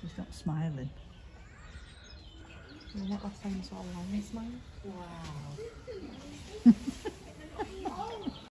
She's not smiling. When that last time you saw a lion smile? Wow.